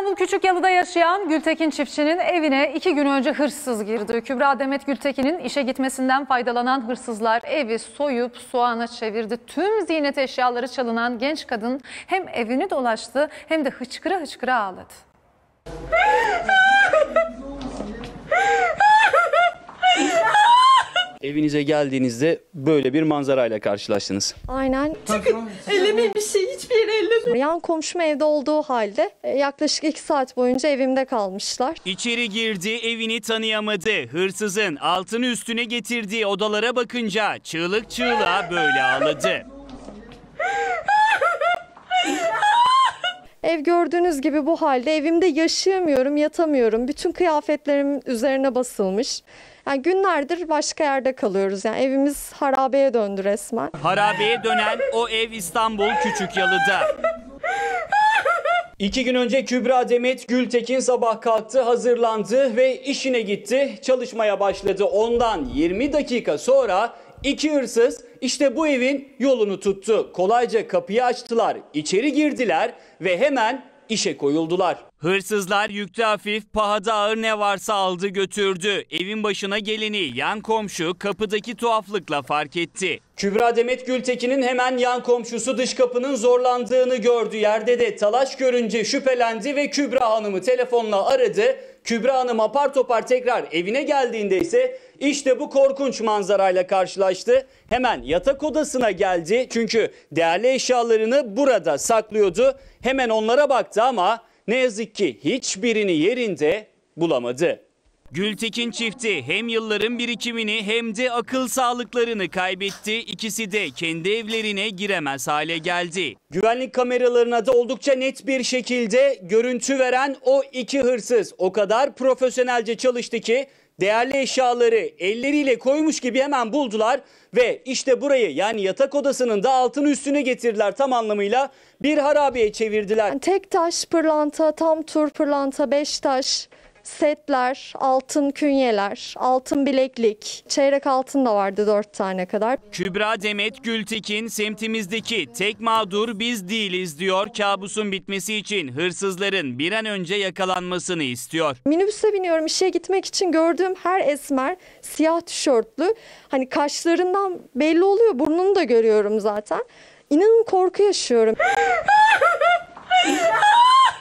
İstanbul Küçükyalı'da yaşayan Gültekin çiftçinin evine iki gün önce hırsız girdi. Kübra Demet Gültekin'in işe gitmesinden faydalanan hırsızlar evi soyup soğana çevirdi. Tüm ziynet eşyaları çalınan genç kadın hem evini dolaştı hem de hıçkıra hıçkıra ağladı. Evinize geldiğinizde böyle bir manzarayla karşılaştınız. Aynen. Ellemeyin bir şey hiçbir yere ellemeyin. Yan komşum evde olduğu halde e, yaklaşık iki saat boyunca evimde kalmışlar. İçeri girdi, evini tanıyamadı. Hırsızın altını üstüne getirdiği odalara bakınca çığlık çığlığa böyle ağladı. Ev gördüğünüz gibi bu halde evimde yaşayamıyorum, yatamıyorum. Bütün kıyafetlerim üzerine basılmış. Yani günlerdir başka yerde kalıyoruz. Yani evimiz harabeye döndü resmen. Harabeye dönen o ev İstanbul Küçükyalı'da. İki gün önce Kübra Demet Gültekin sabah kalktı, hazırlandı ve işine gitti. Çalışmaya başladı. Ondan 20 dakika sonra iki hırsız işte bu evin yolunu tuttu. Kolayca kapıyı açtılar, içeri girdiler ve hemen işe koyuldular. Hırsızlar yüklü hafif pahada ağır ne varsa aldı götürdü. Evin başına geleni yan komşu kapıdaki tuhaflıkla fark etti. Kübra Demet Gültekin'in hemen yan komşusu dış kapının zorlandığını gördü. Yerde de talaş görünce şüphelendi ve Kübra Hanım'ı telefonla aradı. Kübra Hanım apar topar tekrar evine geldiğinde ise işte bu korkunç manzarayla karşılaştı. Hemen yatak odasına geldi çünkü değerli eşyalarını burada saklıyordu. Hemen onlara baktı ama ne yazık ki hiçbirini yerinde bulamadı. Gültekin çifti hem yılların birikimini hem de akıl sağlıklarını kaybetti. İkisi de kendi evlerine giremez hale geldi. Güvenlik kameralarına da oldukça net bir şekilde görüntü veren o iki hırsız o kadar profesyonelce çalıştı ki değerli eşyaları elleriyle koymuş gibi hemen buldular ve işte burayı yani yatak odasının da altını üstüne getirdiler tam anlamıyla bir harabeye çevirdiler. Yani tek taş pırlanta, tam tur pırlanta, beş taş, setler, altın künyeler, altın bileklik, çeyrek altın da vardı dört tane kadar. Kübra Demet Gültekin semtimizdeki tek mağdur biz değiliz diyor. Kabusun bitmesi için hırsızların bir an önce yakalanmasını istiyor. Minibüse biniyorum işe gitmek için gördüğüm her esmer siyah tişörtlü. Hani kaşlarından belli oluyor burnunu da görüyorum zaten. İnanın korku yaşıyorum.